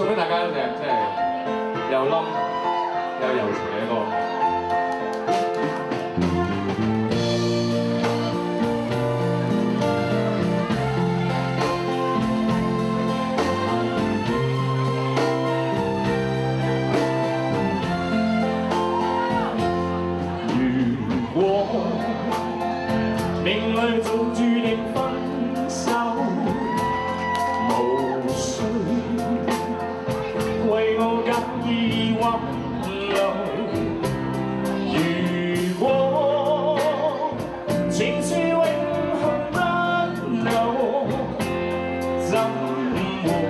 送给大家一只，即系又冧又柔情嘅歌。如果命里早注定分手，无需。又怎易挽留？如果情是永恒难留，怎会？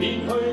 你去。